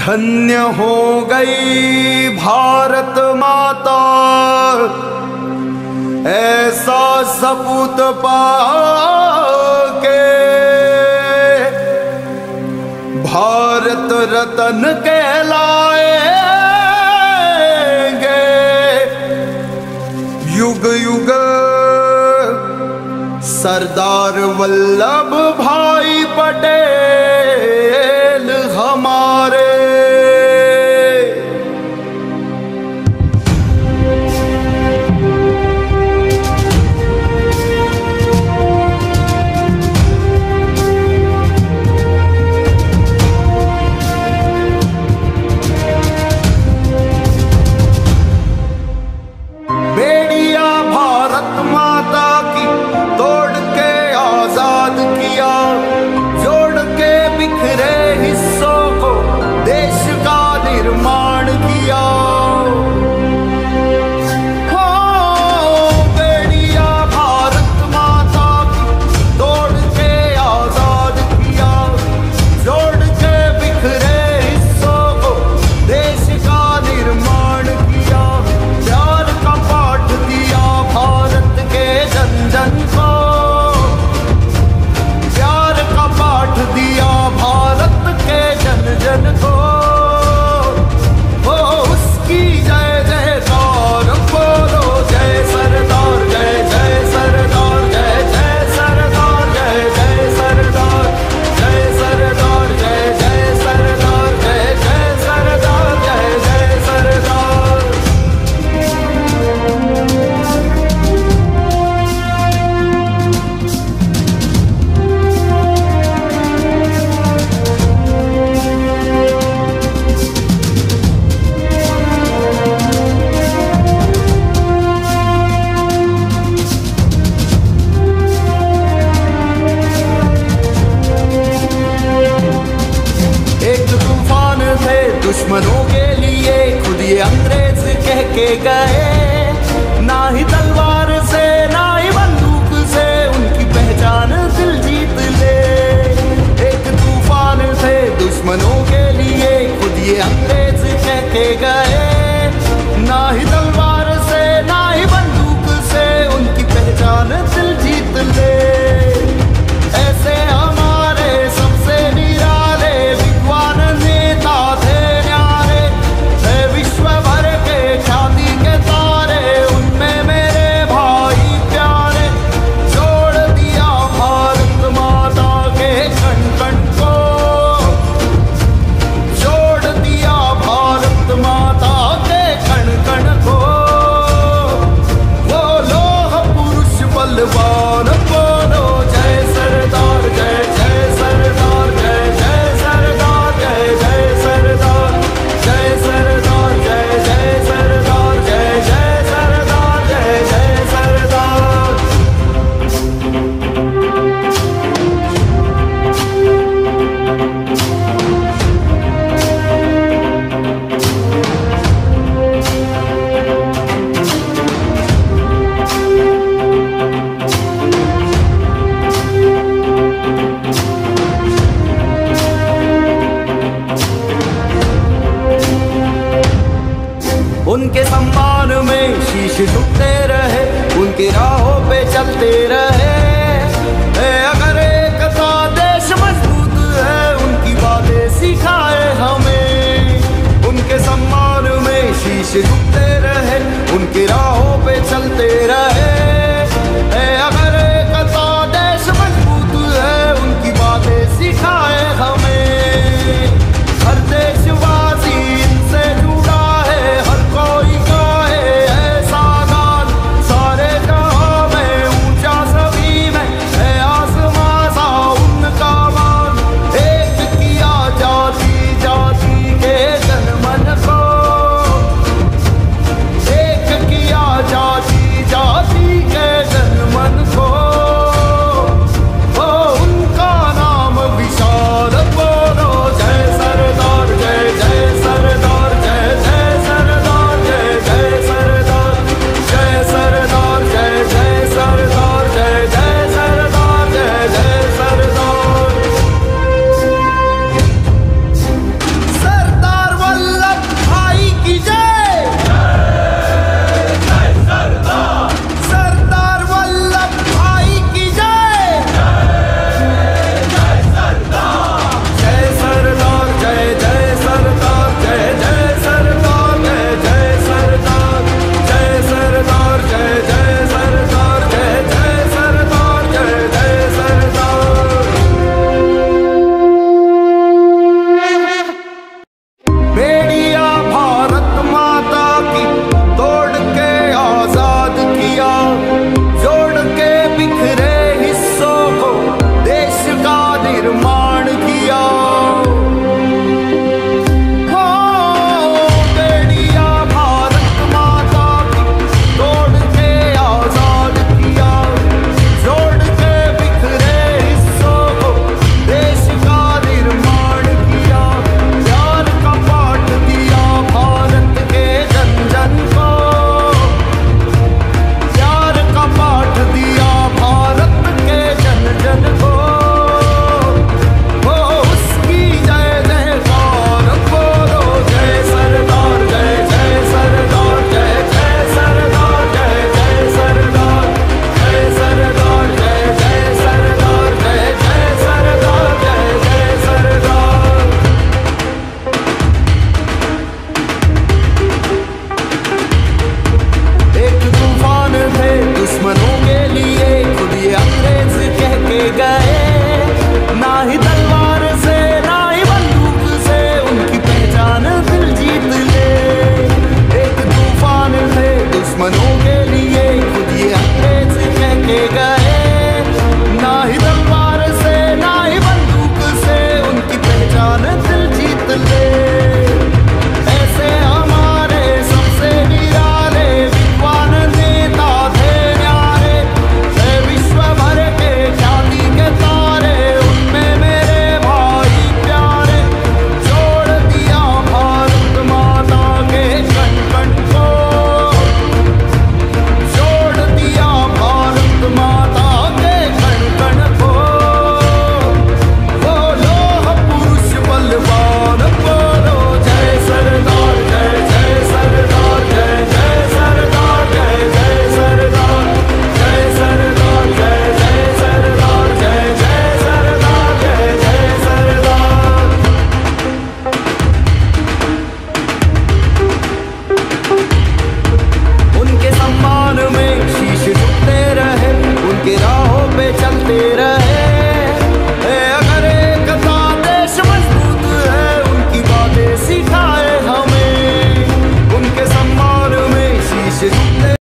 धन्य हो गई भारत माता। ऐसा सपूत पाके भारत रतन कहलाएँगे। युग युग सरदार वल्लभ भाई पटेल। दुश्मनों के लिए खुद ये अंग्रेज़ कह के गए। ना ही तलवार से, ना ही बंदूक से उनकी पहचान दिल जीत ले। एक तूफ़ान से दुश्मनों के लिए खुद ये अंग्रेज़ कह के गए। झुकते रहे, उनके राहों पे चलते रहे। अगर एक देश मज़बूत है, उनकी बातें सिखाए हमें। उनके सम्मान में शीश झुकते रहे, उनके राहों पे चलते रहे।